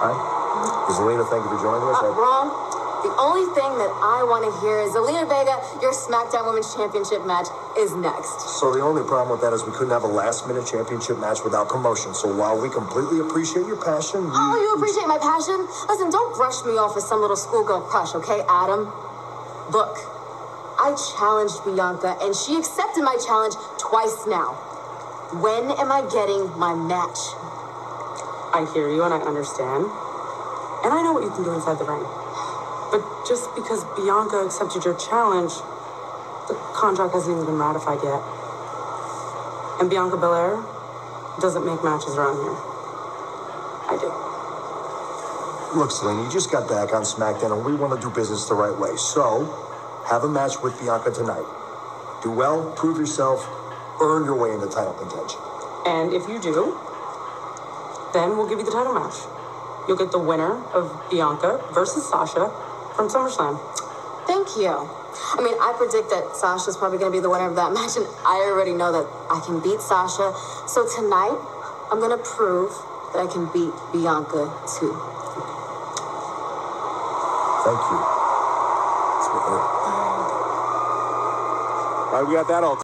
Hi. Zelina, thank you for joining us. Uh, wrong. The only thing that I want to hear is Zelina Vega, your SmackDown Women's Championship match is next. So the only problem with that is we couldn't have a last-minute championship match without commotion. So while we completely appreciate your passion. Oh, you appreciate my passion? Listen, don't brush me off as some little schoolgirl crush, okay, Adam? Look, I challenged Bianca, and she accepted my challenge twice now. When am I getting my match? I hear you and I understand. And I know what you can do inside the ring. But just because Bianca accepted your challenge, the contract hasn't even been ratified yet. And Bianca Belair doesn't make matches around here. I do. Look, Zelina, you just got back on SmackDown, and we want to do business the right way. So, have a match with Bianca tonight. Do well, prove yourself, earn your way into title contention. And if you do, then we'll give you the title match. You'll get the winner of Bianca versus Sasha from SummerSlam. Thank you. I mean, I predict that Sasha's probably going to be the winner of that match, and I already know that I can beat Sasha. So tonight, I'm going to prove that I can beat Bianca too. Thank you. All right, we got that all.